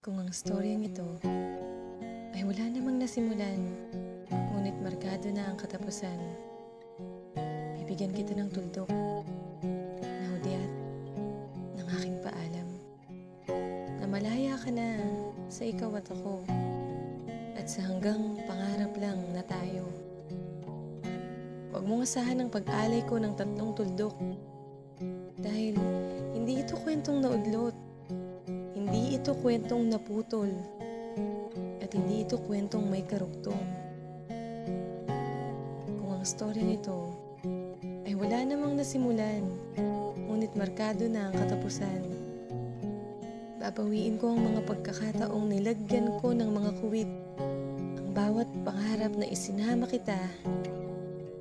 Kung ang storyang ito ay wala namang nasimulan, ngunit markado na ang katapusan, bibigyan kita ng tuldok na hudyat ng aking paalam. Na malaya ka na sa ikaw at ako at sa hanggang pangarap lang na tayo. Huwag mong asahan ang pag-alay ko ng tatlong tuldok dahil hindi ito kwentong naudlot ito kwentong naputol at hindi ito kwentong may karugtong. Kung ang storya nito ay wala namang nasimulan, ngunit markado na ang katapusan. Babawiin ko ang mga pagkakataong nilagyan ko ng mga kuwit, ang bawat pangarap na isinama kita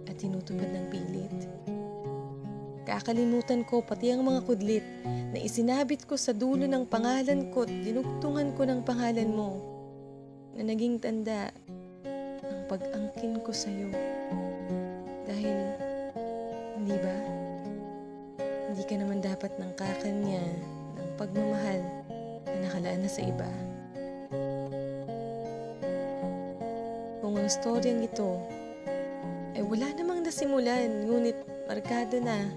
at tinutupad ng pilit. Kakalimutan ko pati ang mga kudlit na isinabit ko sa dulo ng pangalan ko at dinugtungan ko ng pangalan mo na naging tanda ng pag-angkin ko sa iyo. Dahil, hindi ba? Hindi ka naman dapat ng kakanya ng pagmamahal na nakalaan na sa iba. Kung ang storyang ito ay wala namang nasimulan, ngunit markado na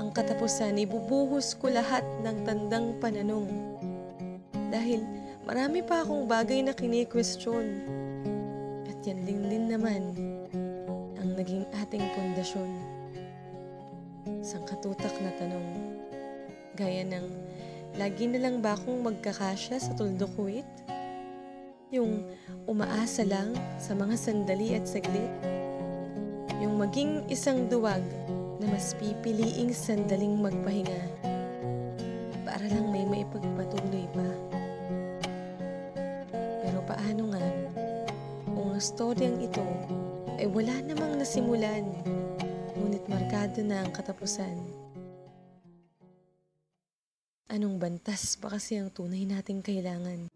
ang katapusan, ibubuhos ko lahat ng tandang pananong. Dahil marami pa akong bagay na kini-question. At yan din din naman ang naging ating pundasyon. Isang katutak na tanong. Gaya ng, lagi na lang ba akong magkakasya sa tuldukuit? Yung umaasa lang sa mga sandali at saglit? Yung maging isang duwag na mas pipiliing sandaling magpahinga para lang may maipagpatuloy pa. Pero paano nga kung ang storyang ito ay wala namang nasimulan ngunit markado na ang katapusan? Anong bantas pa kasi ang tunay nating kailangan?